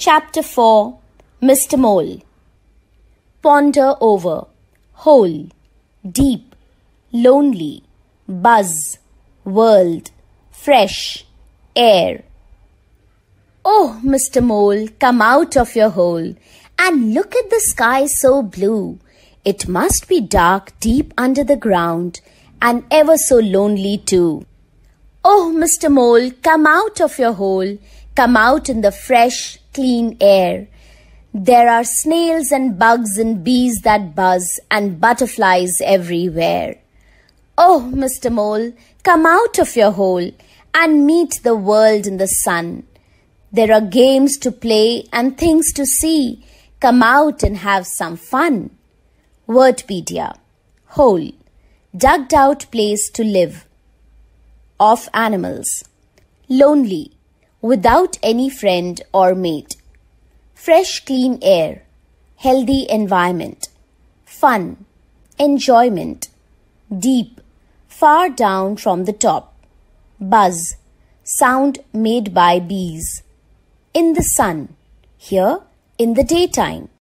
Chapter 4 Mr. Mole Ponder over, hole, deep, lonely, buzz, world, fresh, air. Oh, Mr. Mole, come out of your hole and look at the sky so blue. It must be dark deep under the ground and ever so lonely too. Oh, Mr. Mole, come out of your hole, come out in the fresh, clean air. There are snails and bugs and bees that buzz and butterflies everywhere. Oh, Mr. Mole, come out of your hole and meet the world in the sun. There are games to play and things to see. Come out and have some fun. Wordpedia. Hole. Dug out place to live. Of animals. Lonely. Without any friend or mate. Fresh clean air. Healthy environment. Fun. Enjoyment. Deep. Far down from the top. Buzz. Sound made by bees. In the sun. Here in the daytime.